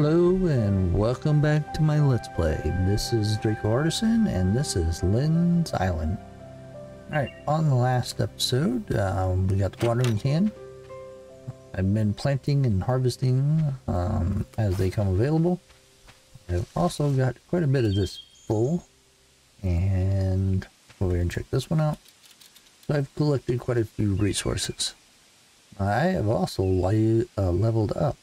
Hello and welcome back to my Let's Play. This is Draco Artisan and this is Len's Island. Alright, on the last episode, um, we got the watering can. I've been planting and harvesting um, as they come available. I've also got quite a bit of this full. And go over here and check this one out. So I've collected quite a few resources. I have also uh, leveled up.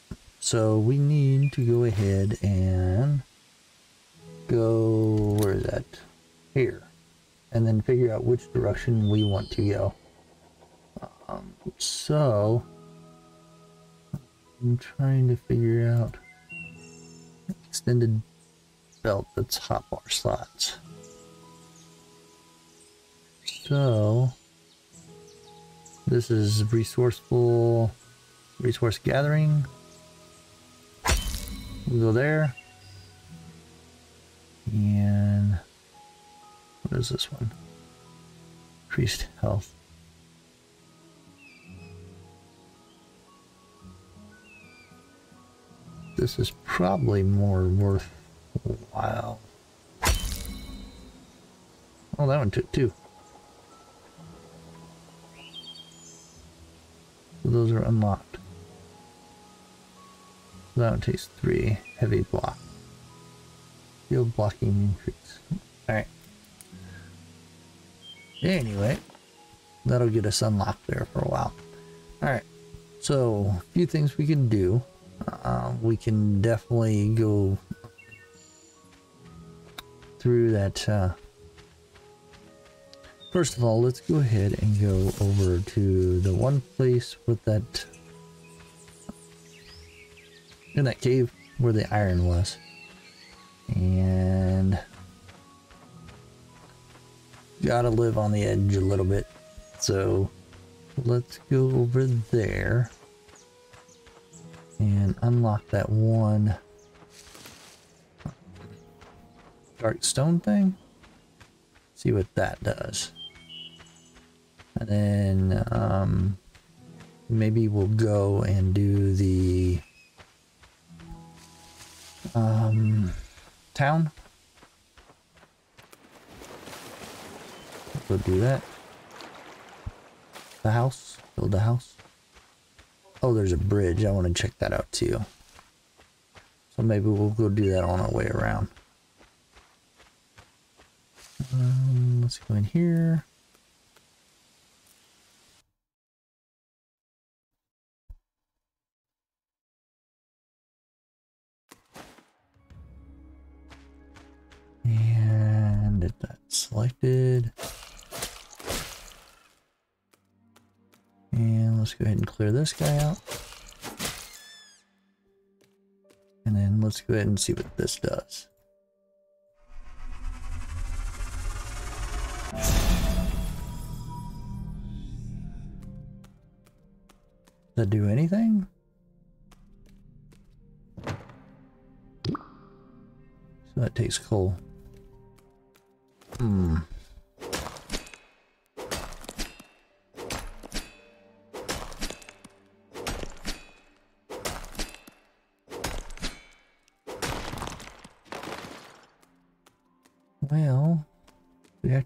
So we need to go ahead and go, where is that? Here. And then figure out which direction we want to go. Um, so, I'm trying to figure out extended belt that's hotbar slots. So, this is resourceful resource gathering. We'll go there. And what is this one? Increased health. This is probably more worth worthwhile. Oh, that one took two. So those are unlocked. That one takes three. Heavy block. Field blocking increase. Alright. Anyway, that'll get us unlocked there for a while. Alright, so a few things we can do. Uh, we can definitely go through that. Uh, first of all, let's go ahead and go over to the one place with that in that cave where the iron was. And gotta live on the edge a little bit. So let's go over there and unlock that one dark stone thing. See what that does. And then um, maybe we'll go and do the um, town. Go do that. The house. Build the house. Oh, there's a bridge. I want to check that out too. So maybe we'll go do that on our way around. Um, let's go in here. Go ahead and clear this guy out. And then let's go ahead and see what this does. Does that do anything? So that takes coal. Hmm.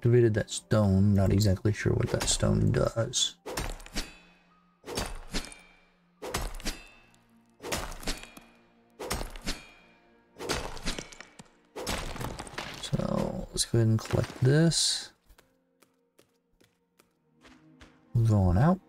Activated that stone. Not exactly sure what that stone does. So let's go ahead and collect this. Going out.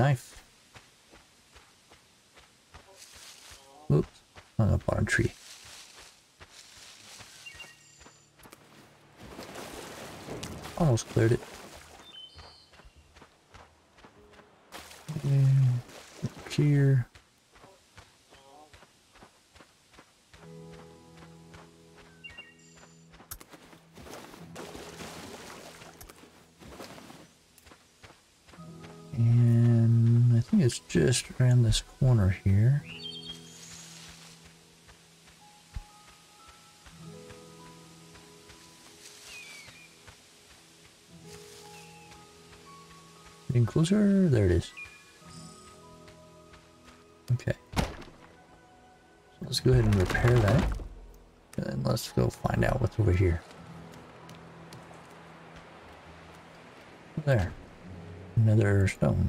Knife. Oops, hung up on a tree. Almost cleared it. And here. just around this corner here. Getting closer. There it is. Okay. So let's go ahead and repair that. And let's go find out what's over here. There. Another stone.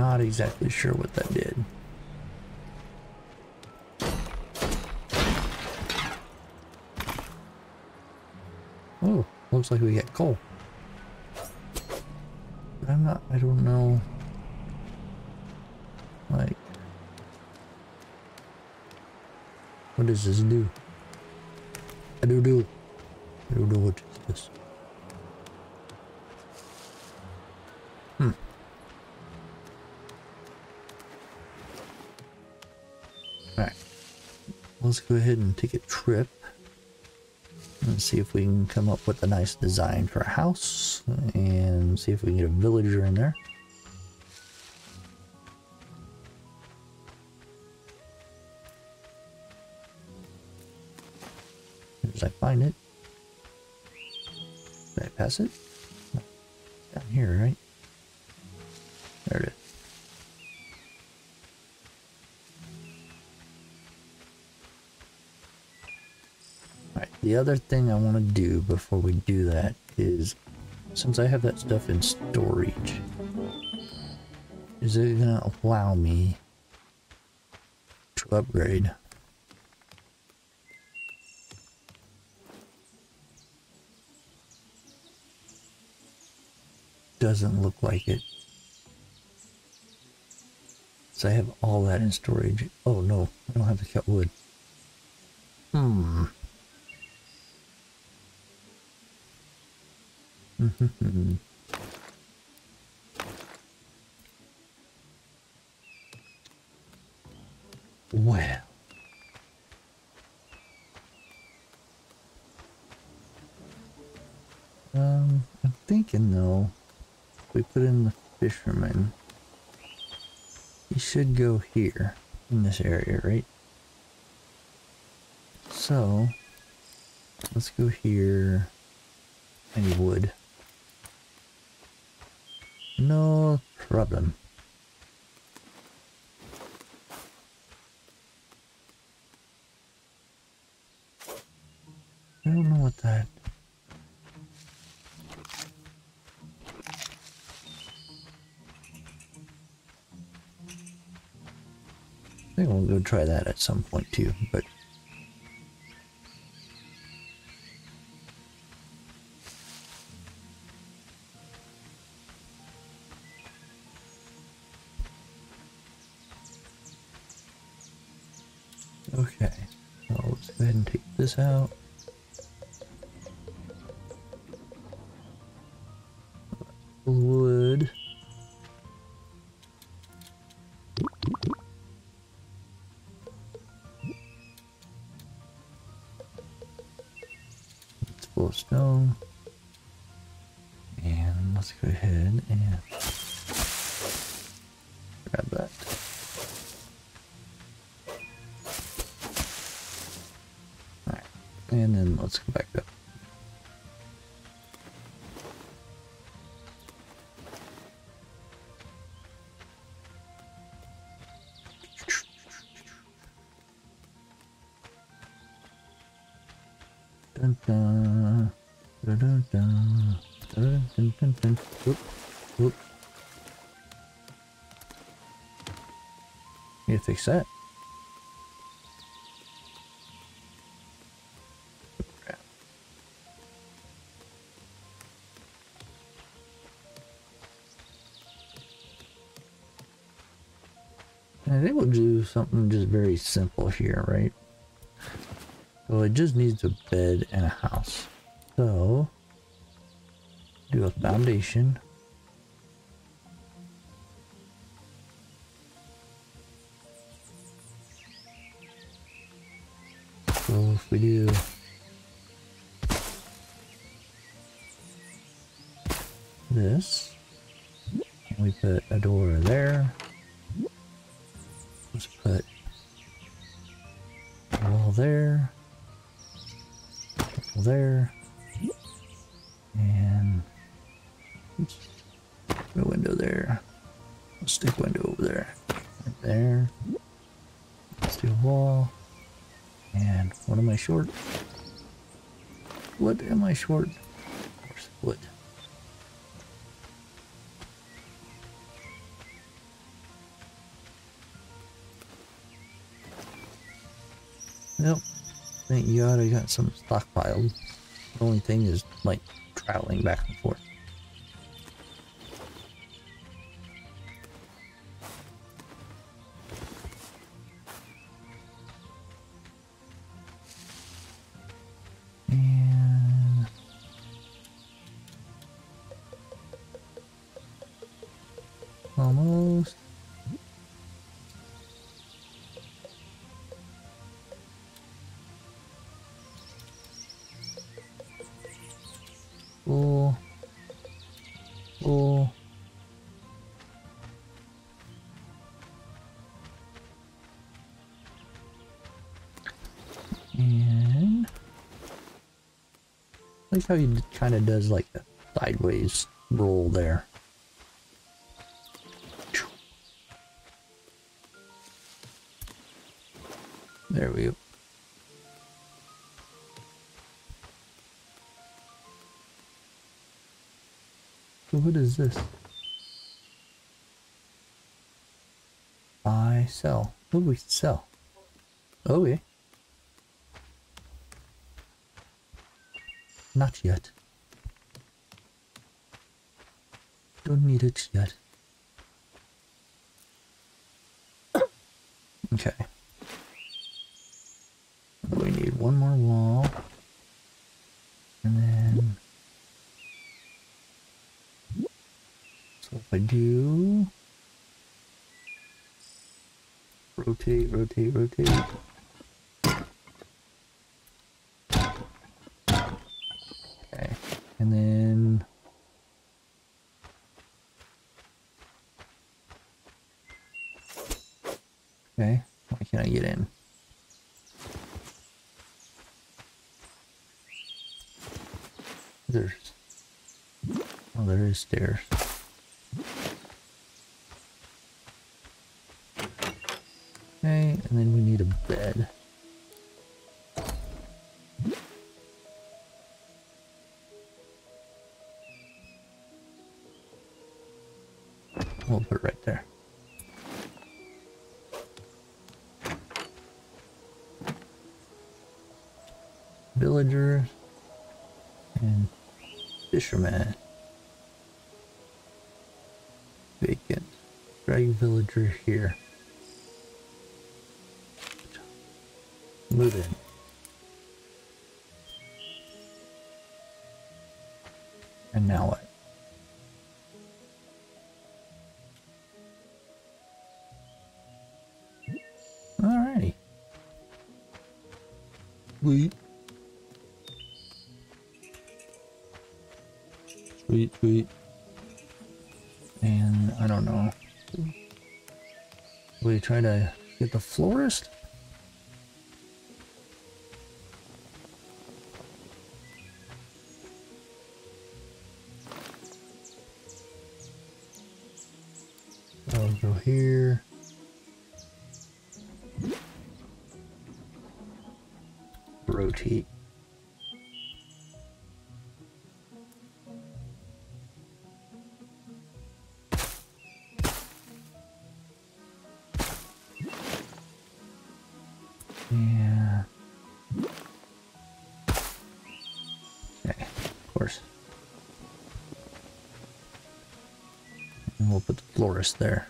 Not exactly sure what that did. Oh, looks like we get coal. I'm not, I don't know. Like, what does this do? I don't know. Go ahead and take a trip. And see if we can come up with a nice design for a house. And see if we can get a villager in there. As I find it. Did I pass it? Down here, right? The other thing I want to do before we do that is, since I have that stuff in storage, is it going to allow me to upgrade? Doesn't look like it. So I have all that in storage. Oh no, I don't have to cut wood. Hmm. Well. Um, I'm thinking though, if we put in the fisherman, he should go here in this area, right? So, let's go here. Any wood. No problem. I don't know what that... I think we'll go try that at some point too, but... this out. Let's go back up. Dun dun. Dun dun dun. Dun dun dun dun. Whoop. Whoop. Need to fix that. Simple here, right? So it just needs a bed and a house. So, do a foundation. So if we do this, we put a door there, let's put there, there. And oops, a window there. A stick window over there. Right there. Steel wall. And what am I short? What am I short? Of course, wood. Thank God I got some stockpiled. The only thing is like traveling back and forth. And almost. Like how he kind of does like a sideways roll there. There we go. So what is this? Buy, sell. What do we sell? Oh, okay. Not yet. Don't need it yet. Okay. We need one more wall. And then... So if I do... Rotate, rotate, rotate. And then... Okay, why can't I get in? There's... Oh, there is stairs. Okay, and then we need a bed. Fishermen. Vacant. Drag villager here. Move in. And now what? Alrighty. Sweet. Sweet, sweet. And I don't know. We try to get the florist? And we'll put the florist there.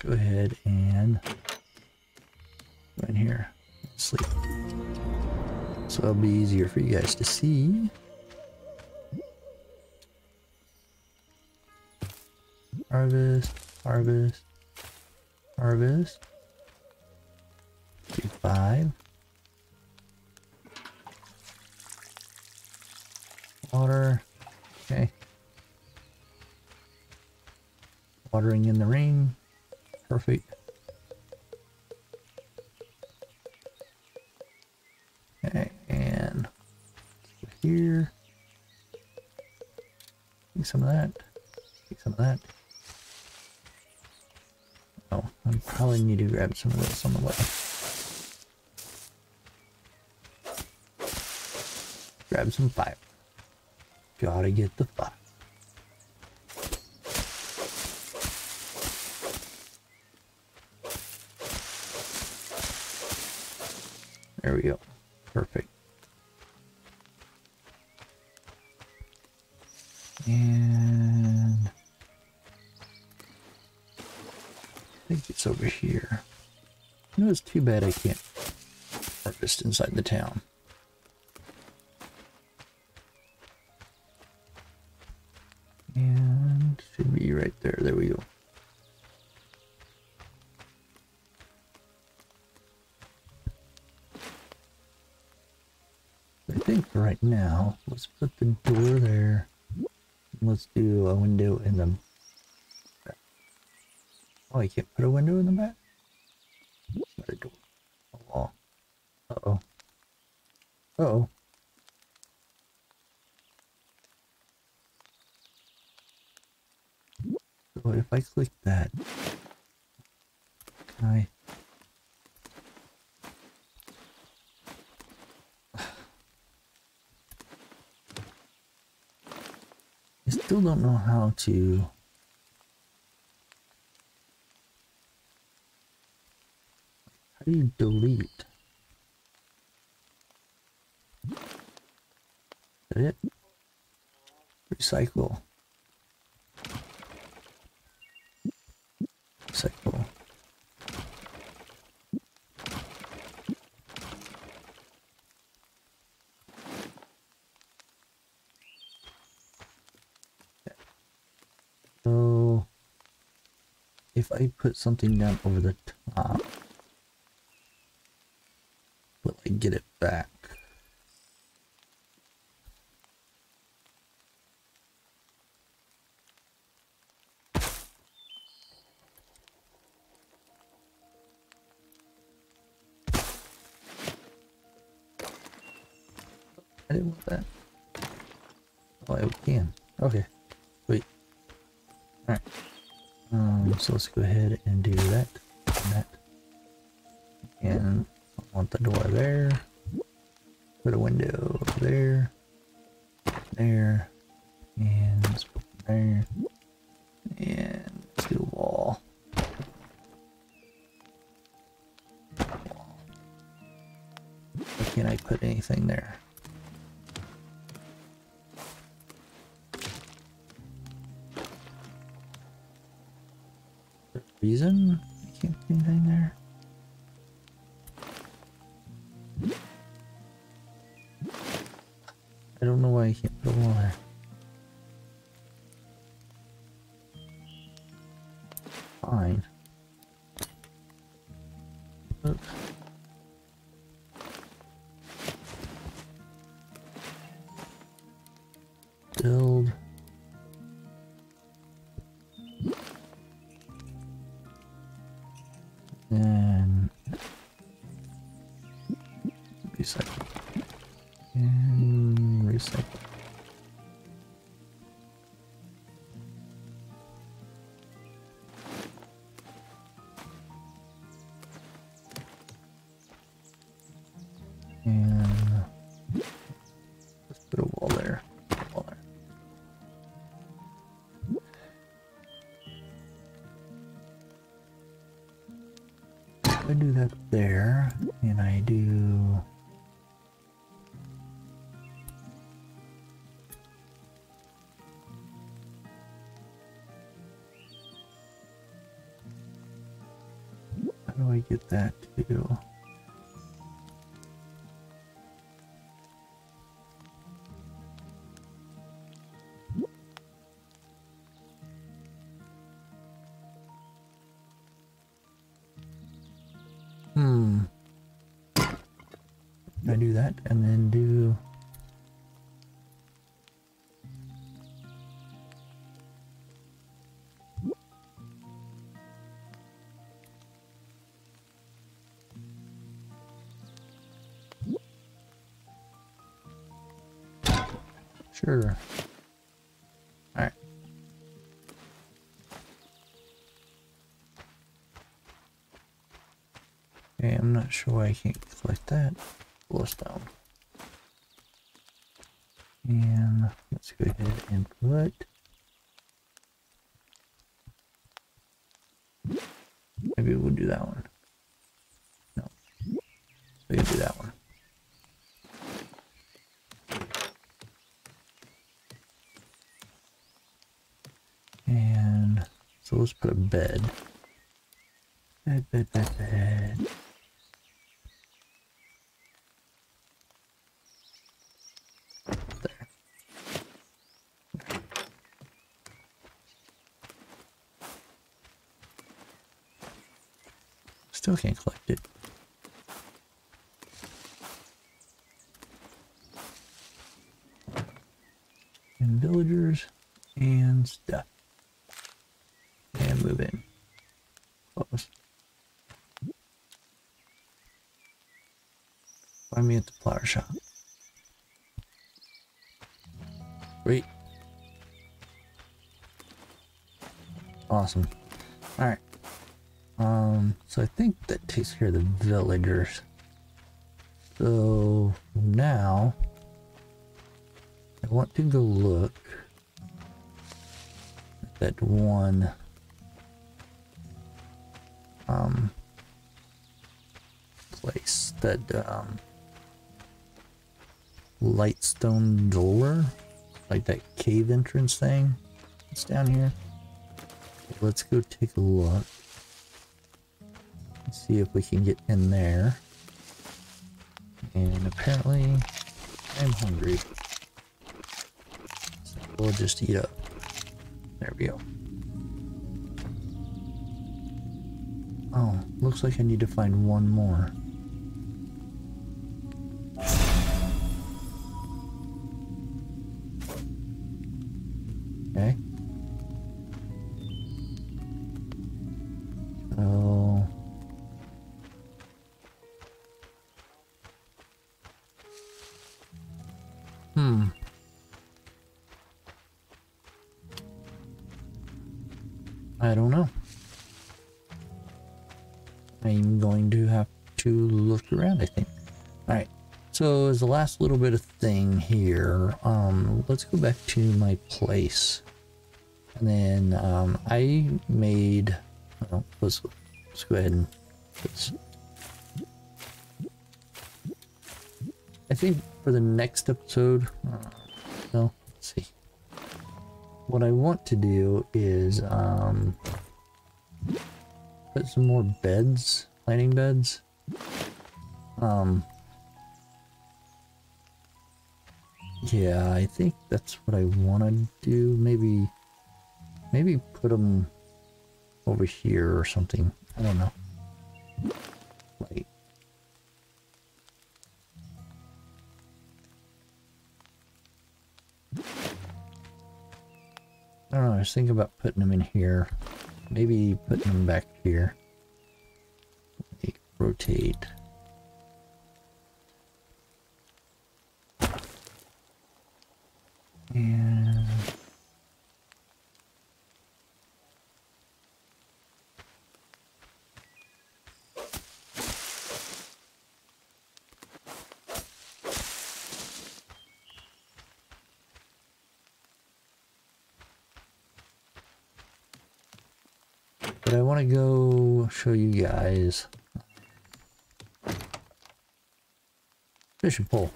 Go ahead and go in here and sleep. So it'll be easier for you guys to see. Harvest, harvest, harvest. Do five. Water. Okay. Watering in the rain. Perfect. Okay, and here. Take some of that. Take some of that. Oh, I probably need to grab some of this on the way. Grab some fiber. Gotta get the fiber. There we go. Perfect. And I think it's over here. You know, it's too bad I can't harvest inside the town. And should be right there. There we go. I think right now, let's put the door there. Let's do a window in the back. Oh, I can't put a window in the back? Put a door. A wall. Uh-oh. Uh-oh. So if I click that, can I... I still don't know how to... How do you delete? Is it? Recycle. So if I put something down over the top, will I get it back? I didn't want that. Oh, I can. Okay. So let's go ahead and do that. And that. And I want the door there. Put a window there. There. I put a wall. Fine. Oops. Do there, and I do. How do I get that to? Sure. Alright. Okay, I'm not sure why I can't collect that. Glowstone. And let's go ahead and put maybe we'll do that one. No. We'll do that one. And so let's put a bed. Bed, bed, bed, bed. There. Still can't collect it. And villagers and stuff. Move in. Close. Find me at the flower shop. Great. Awesome. Alright. Um, so I think that takes care of the villagers. So now I want to go look at that one um place that um lightstone door like that cave entrance thing. It's down here. Let's go take a look. See if we can get in there. And apparently I'm hungry. So we'll just eat up. There we go oh looks like I need to find one more little bit of thing here, um, let's go back to my place. And then um, I made, oh, let's, let's go ahead and, I think for the next episode, uh, well, let's see. What I want to do is um, put some more beds, planting beds. Um, yeah, I think that's what I want to do. Maybe, maybe put them over here or something. I don't know. Like, I don't know, I was thinking about putting them in here. Maybe putting them back here. Rotate. But I want to go show you guys fishing pole.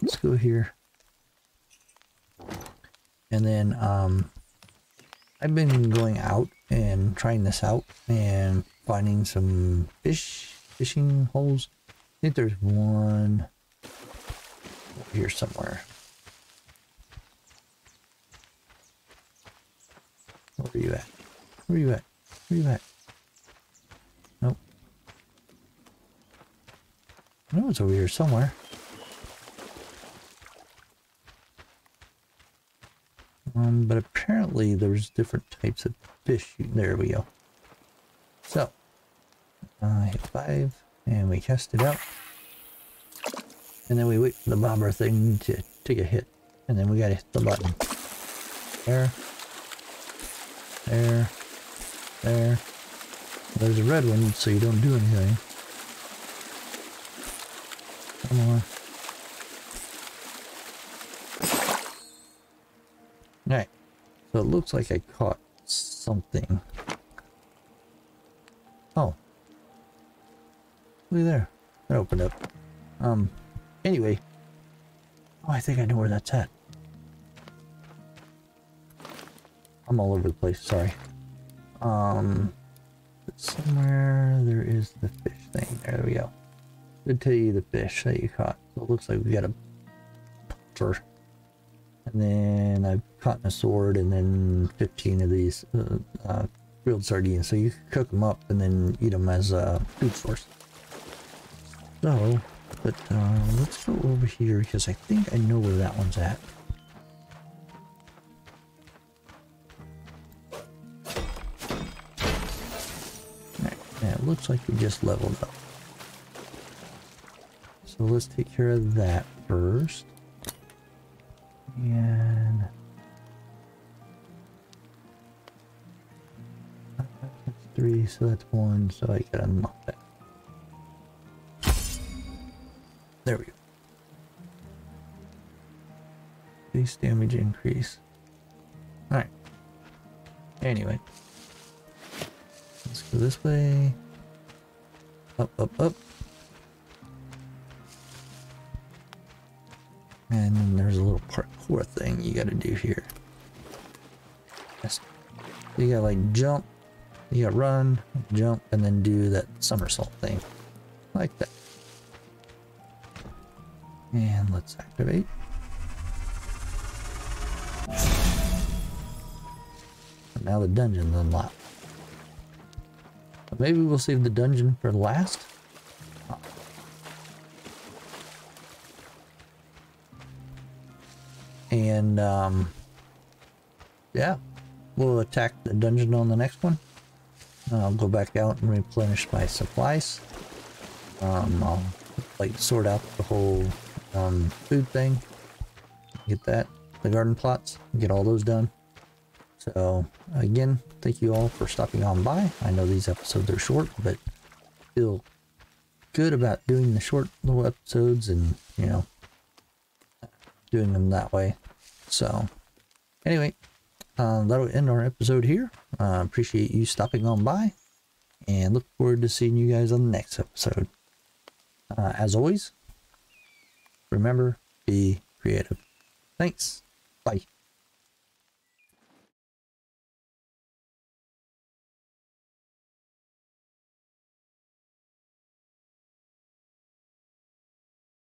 Let's go here. And then um, I've been going out and trying this out and finding some fish fishing holes. I think there's one here somewhere. Where are you at? Where are you at? Where are you at? Nope. I know it's over here somewhere. Um, but apparently there's different types of fish. There we go. So, uh, hit five, and we cast it out. And then we wait for the bobber thing to take a hit. And then we gotta hit the button. There. There. There. There's a red one, so you don't do anything. Come on. Alright. So it looks like I caught something. Oh. Look there. That opened up. Um, anyway. Oh, I think I know where that's at. I'm all over the place, sorry. Um, somewhere there is the fish thing. There we go. Did tell you the fish that you caught. So it looks like we got a punter. And then I've caught a sword and then 15 of these uh, uh, grilled sardines. So you cook them up and then eat them as a food source. So, but uh, let's go over here because I think I know where that one's at. Looks like we just leveled up. So let's take care of that first. And that's three, so that's one, so I gotta unlock that. There we go. Base damage increase. Alright. Anyway. Let's go this way. Up, up, up. And then there's a little parkour thing you gotta do here. Yes. You gotta like jump, you gotta run, jump, and then do that somersault thing. Like that. And let's activate. Now the dungeon's unlocked. Maybe we'll save the dungeon for last. And, um, yeah, we'll attack the dungeon on the next one. I'll go back out and replenish my supplies. Um, I'll, like, sort out the whole, um, food thing. Get that. The garden plots. Get all those done. So, again, thank you all for stopping on by. I know these episodes are short, but feel good about doing the short little episodes and, you know, doing them that way. So, anyway, uh, that'll end our episode here. Uh, appreciate you stopping on by and look forward to seeing you guys on the next episode. Uh, as always, remember, be creative. Thanks. Bye.